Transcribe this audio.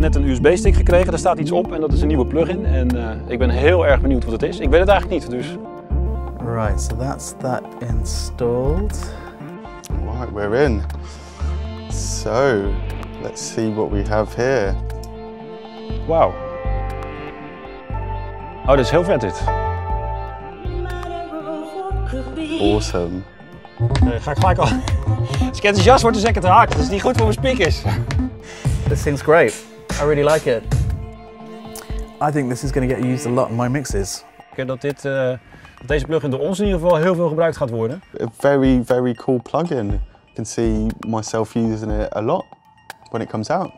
net een USB-stick gekregen, daar staat iets op en dat is een nieuwe plugin. En uh, ik ben heel erg benieuwd wat het is. Ik weet het eigenlijk niet, dus... Right, so that's that installed. Right, we're in. So, let's see what we have here. Wauw. Oh, dit is heel vet dit. Awesome. Uh, ga ik gelijk al... Als ik enthousiast word, dan zeg ik het te hard. Dat is niet goed voor mijn speakers. This thing's great. I really like it. I think this is going to get used a lot in my mixes. Dat, dit, uh, dat deze plugin door ons in ieder geval heel veel gebruikt gaat worden. A very, very cool plugin. I can see myself using it a lot when it comes out.